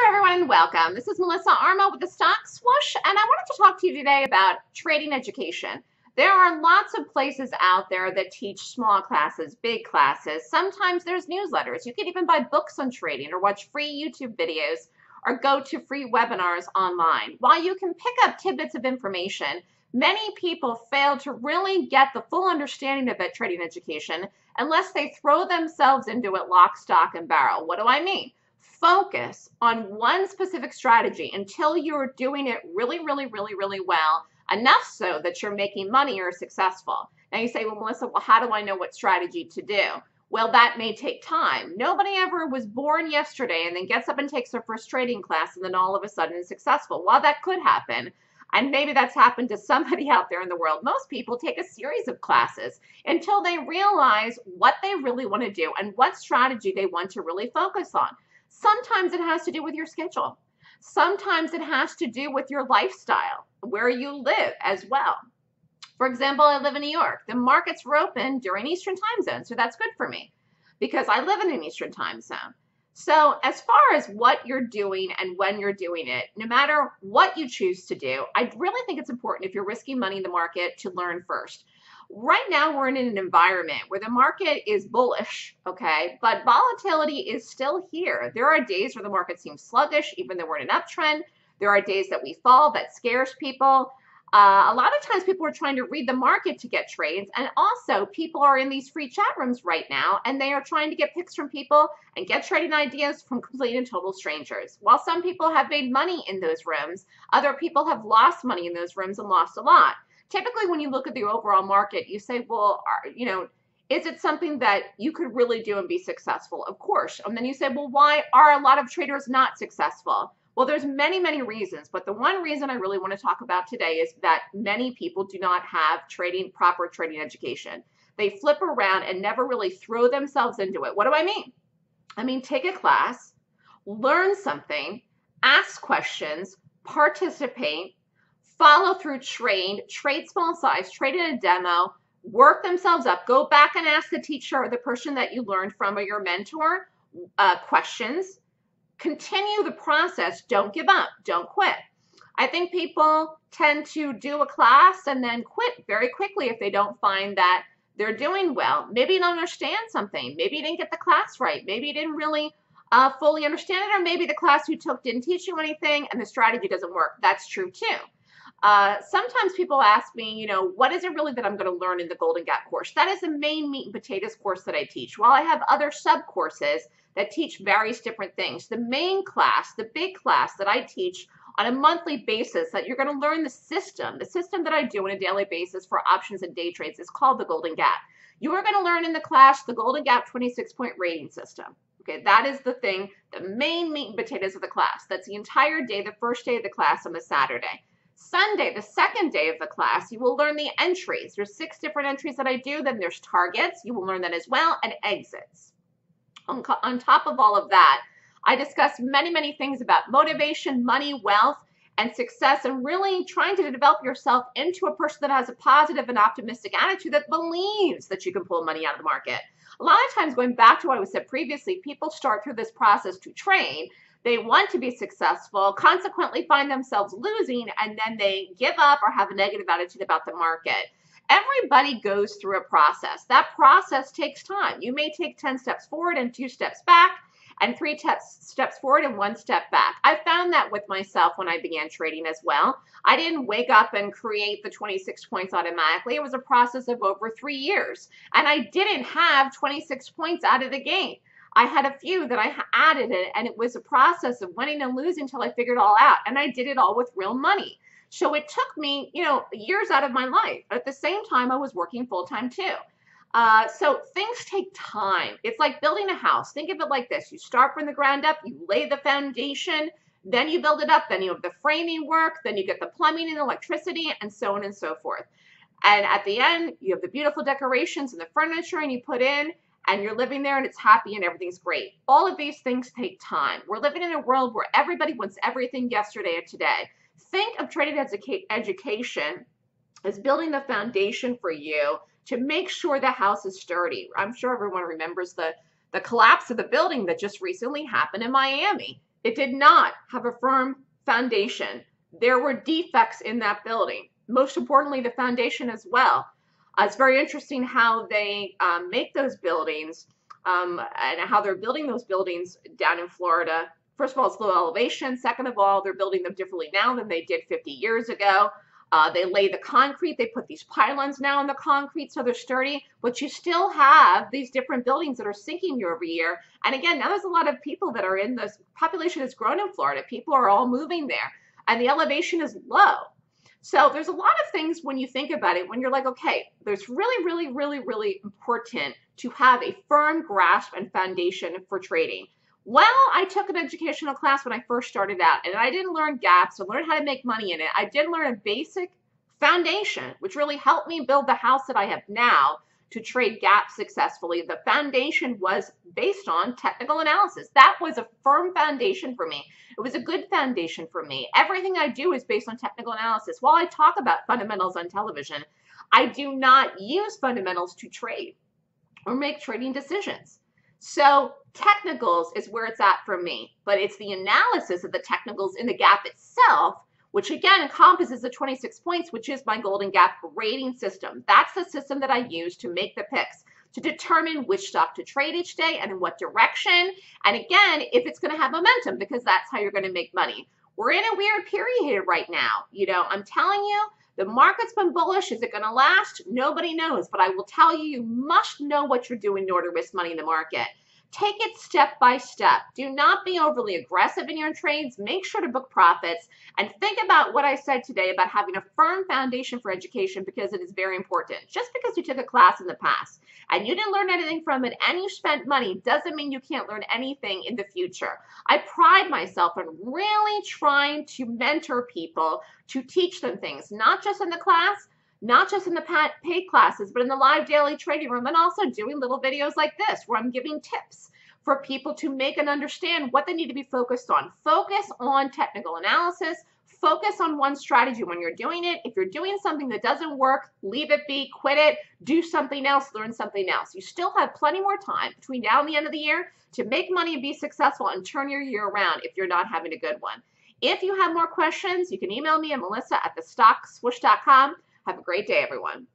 there, everyone, and welcome. This is Melissa Armo with the Stock Swoosh, and I wanted to talk to you today about trading education. There are lots of places out there that teach small classes, big classes. Sometimes there's newsletters. You can even buy books on trading or watch free YouTube videos or go to free webinars online. While you can pick up tidbits of information, many people fail to really get the full understanding of that trading education unless they throw themselves into it lock, stock, and barrel. What do I mean? Focus on one specific strategy until you're doing it really, really, really, really well, enough so that you're making money or successful. Now you say, well, Melissa, well, how do I know what strategy to do? Well, that may take time. Nobody ever was born yesterday and then gets up and takes their first trading class and then all of a sudden is successful. While that could happen, and maybe that's happened to somebody out there in the world. Most people take a series of classes until they realize what they really want to do and what strategy they want to really focus on. Sometimes it has to do with your schedule. Sometimes it has to do with your lifestyle, where you live as well. For example, I live in New York. The markets were open during Eastern time zone, so that's good for me because I live in an Eastern time zone. So as far as what you're doing and when you're doing it, no matter what you choose to do, I really think it's important if you're risking money in the market to learn first right now we're in an environment where the market is bullish, okay, but volatility is still here. There are days where the market seems sluggish, even though we're in an uptrend. There are days that we fall that scares people. Uh, a lot of times people are trying to read the market to get trades, and also people are in these free chat rooms right now, and they are trying to get picks from people and get trading ideas from complete and total strangers. While some people have made money in those rooms, other people have lost money in those rooms and lost a lot typically when you look at the overall market, you say, well, are, you know, is it something that you could really do and be successful? Of course. And then you say, well, why are a lot of traders not successful? Well, there's many, many reasons, but the one reason I really want to talk about today is that many people do not have trading proper trading education. They flip around and never really throw themselves into it. What do I mean? I mean, take a class, learn something, ask questions, participate, follow through trained, trade small size, trade in a demo, work themselves up, go back and ask the teacher or the person that you learned from or your mentor uh, questions. Continue the process. Don't give up. Don't quit. I think people tend to do a class and then quit very quickly if they don't find that they're doing well. Maybe you don't understand something. Maybe you didn't get the class right. Maybe you didn't really uh, fully understand it, or maybe the class you took didn't teach you anything and the strategy doesn't work. That's true too. Uh, sometimes people ask me, you know, what is it really that I'm going to learn in the Golden Gap course? That is the main meat and potatoes course that I teach. While I have other sub courses that teach various different things, the main class, the big class that I teach on a monthly basis that you're going to learn the system, the system that I do on a daily basis for options and day trades is called the Golden Gap. You are going to learn in the class the Golden Gap 26 point rating system. Okay, that is the thing, the main meat and potatoes of the class. That's the entire day, the first day of the class on the Saturday. Sunday, the second day of the class, you will learn the entries. There's six different entries that I do. Then there's targets. You will learn that as well, and exits. On, on top of all of that, I discuss many, many things about motivation, money, wealth, and success, and really trying to develop yourself into a person that has a positive and optimistic attitude that believes that you can pull money out of the market. A lot of times, going back to what I said previously, people start through this process to train they want to be successful, consequently find themselves losing, and then they give up or have a negative attitude about the market. Everybody goes through a process. That process takes time. You may take 10 steps forward and two steps back, and three steps forward and one step back. I found that with myself when I began trading as well. I didn't wake up and create the 26 points automatically. It was a process of over three years. And I didn't have 26 points out of the gate. I had a few that I added it, and it was a process of winning and losing until I figured it all out. And I did it all with real money. So it took me, you know, years out of my life. At the same time, I was working full time too. Uh, so things take time. It's like building a house. Think of it like this you start from the ground up, you lay the foundation, then you build it up, then you have the framing work, then you get the plumbing and electricity, and so on and so forth. And at the end, you have the beautiful decorations and the furniture, and you put in, and you're living there and it's happy and everything's great. All of these things take time. We're living in a world where everybody wants everything yesterday or today. Think of trading educa- education as building the foundation for you to make sure the house is sturdy. I'm sure everyone remembers the, the collapse of the building that just recently happened in Miami. It did not have a firm foundation. There were defects in that building. Most importantly, the foundation as well. Uh, it's very interesting how they um, make those buildings um, and how they're building those buildings down in Florida. First of all, it's low elevation. Second of all, they're building them differently now than they did 50 years ago. Uh, they lay the concrete. They put these pylons now in the concrete so they're sturdy, but you still have these different buildings that are sinking year over year. And again, now there's a lot of people that are in this population has grown in Florida. People are all moving there, and the elevation is low. So there's a lot of things when you think about it, when you're like, okay, there's really, really, really, really important to have a firm grasp and foundation for trading. Well, I took an educational class when I first started out, and I didn't learn gaps or learn how to make money in it. I did learn a basic foundation, which really helped me build the house that I have now to trade gaps successfully. The foundation was based on technical analysis. That was a firm foundation for me. It was a good foundation for me. Everything I do is based on technical analysis. While I talk about fundamentals on television, I do not use fundamentals to trade or make trading decisions. So technicals is where it's at for me, but it's the analysis of the technicals in the gap itself which again encompasses the 26 points, which is my Golden Gap rating system. That's the system that I use to make the picks to determine which stock to trade each day and in what direction. And again, if it's going to have momentum, because that's how you're going to make money. We're in a weird period right now. You know, I'm telling you, the market's been bullish. Is it going to last? Nobody knows. But I will tell you, you must know what you're doing in order to risk money in the market. Take it step by step. Do not be overly aggressive in your trades. Make sure to book profits and think about what I said today about having a firm foundation for education because it is very important. Just because you took a class in the past and you didn't learn anything from it and you spent money doesn't mean you can't learn anything in the future. I pride myself on really trying to mentor people to teach them things, not just in the class, not just in the paid classes, but in the live daily trading room and also doing little videos like this where I'm giving tips for people to make and understand what they need to be focused on. Focus on technical analysis. Focus on one strategy when you're doing it. If you're doing something that doesn't work, leave it be, quit it, do something else, learn something else. You still have plenty more time between now and the end of the year to make money and be successful and turn your year around if you're not having a good one. If you have more questions, you can email me at melissa at thestockswoosh.com. Have a great day, everyone.